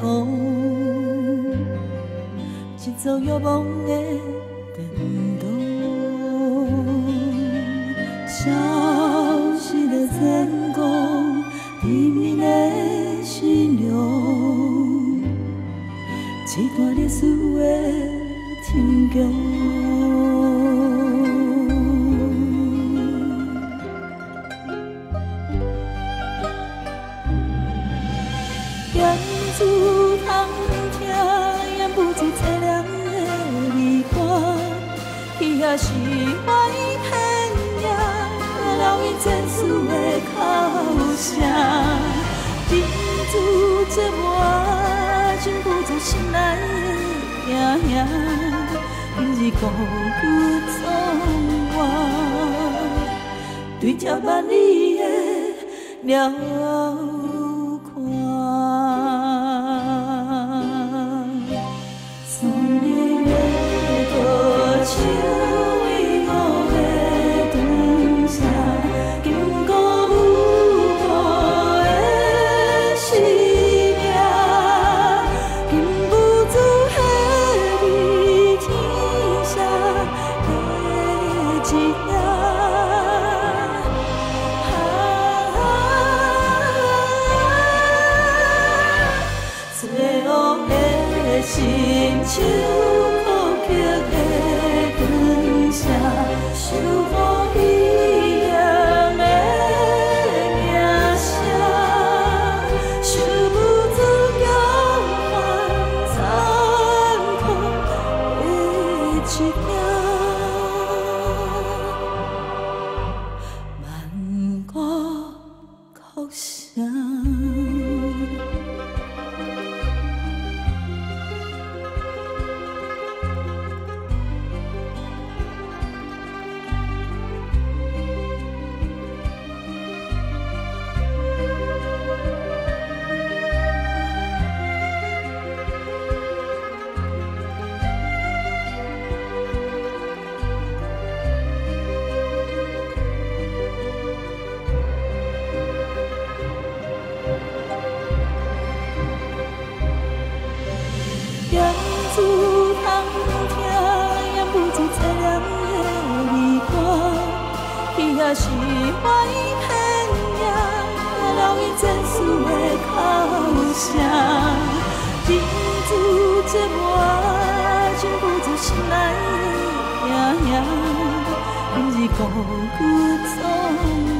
后，节奏摇的灯动，消失的天空，秘密的心流，一段历史的情歌。自通听，掩不住凄凉的离歌，彼也是我片影，留伊前世的哭声。人自折磨，情不自心内的影影，今日孤孤苍活，对着万里的辽。亲像哭泣的长声，想无彼样的名声，想不出交换残酷的一影，万歌哭声。言自通听，言不知凄凉的离歌，彼也是我片影，留伊前世的哭声。人自折磨，情不自心内的影影，今日孤孤苍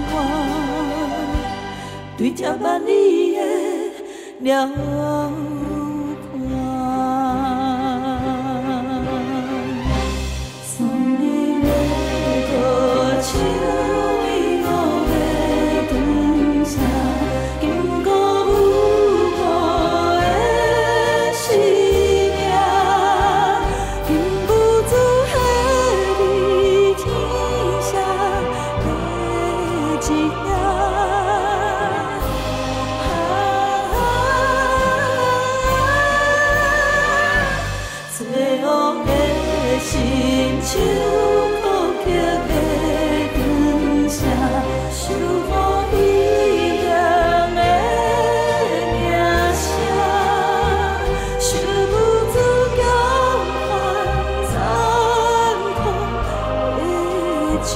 活，对着万里的辽。想有可的船只想有个依的家不一直